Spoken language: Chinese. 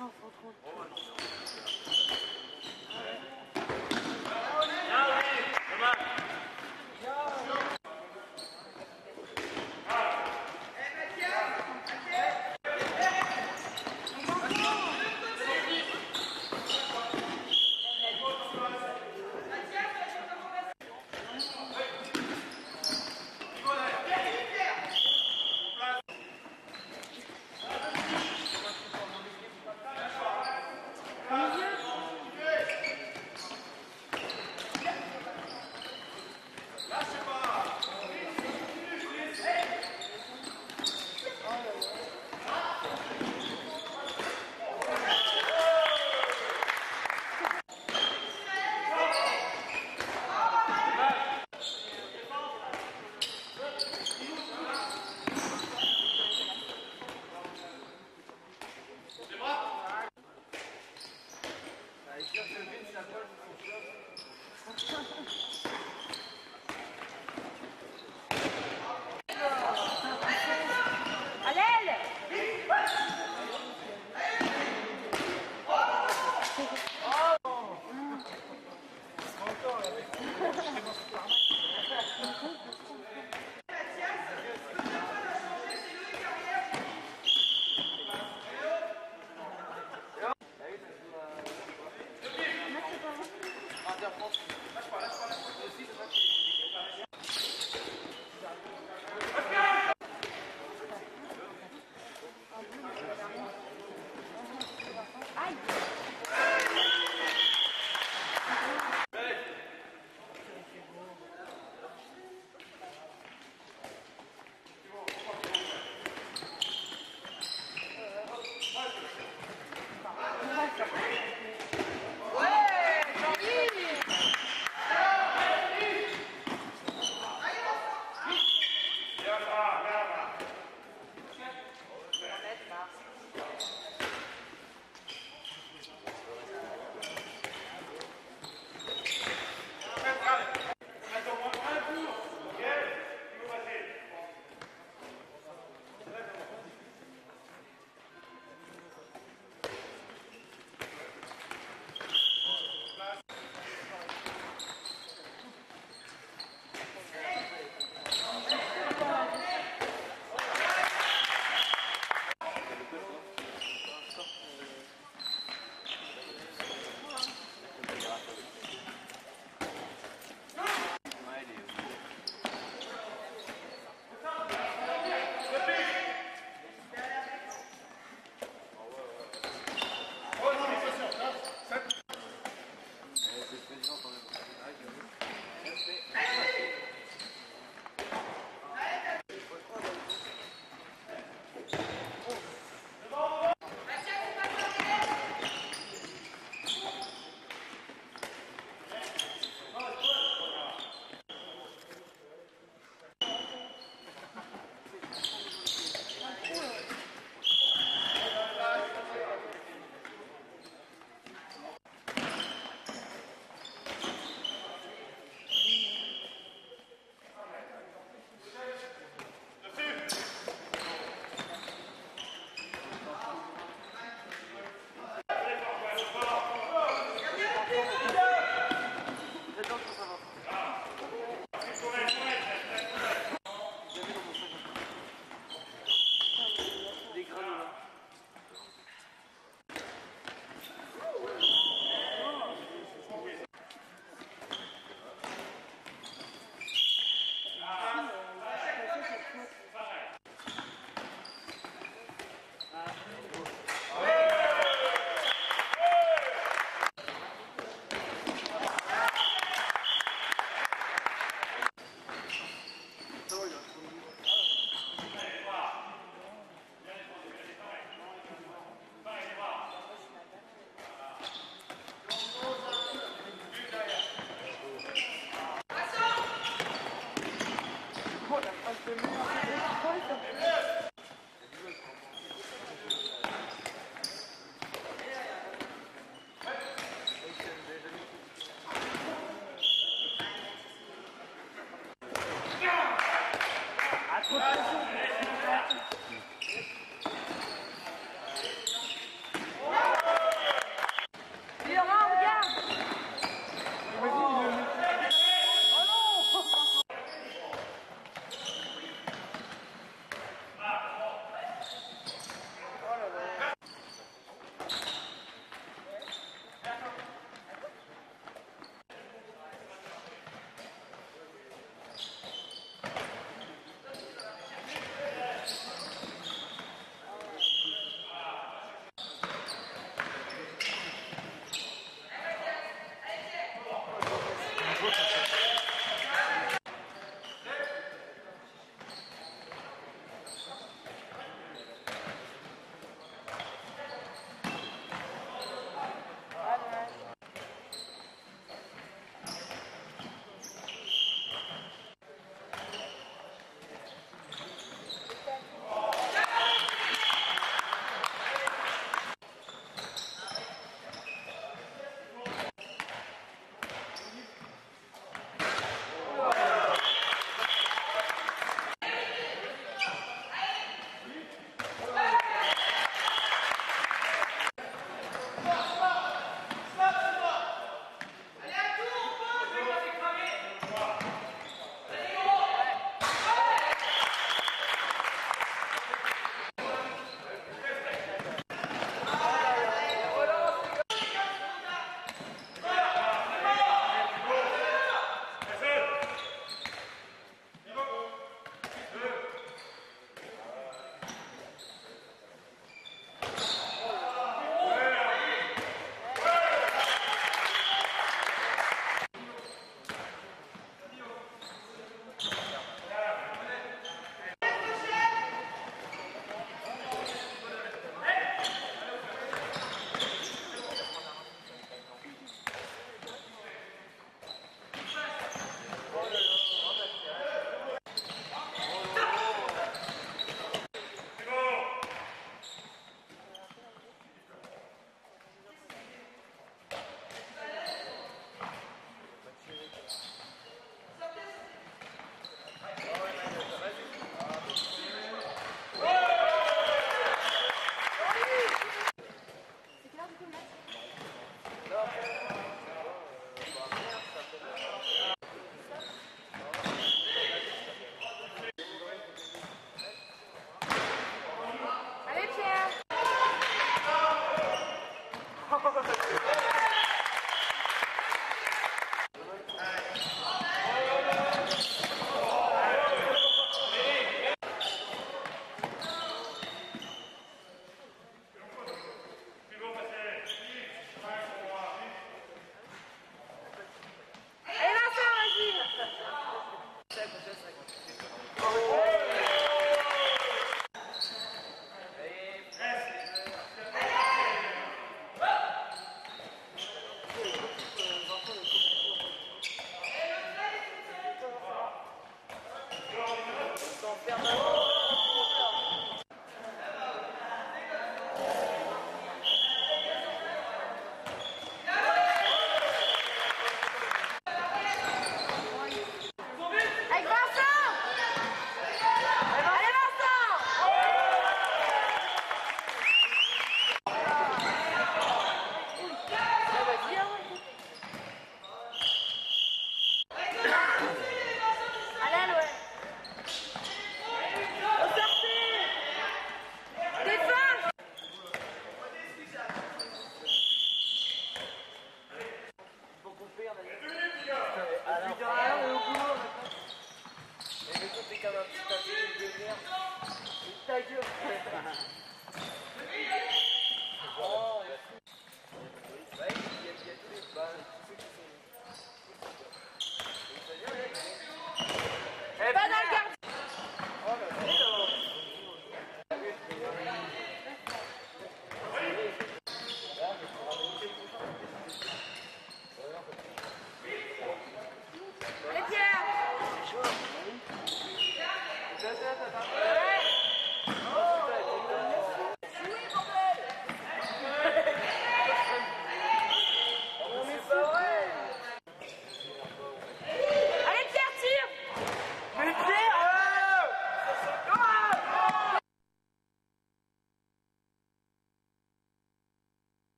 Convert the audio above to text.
Milieu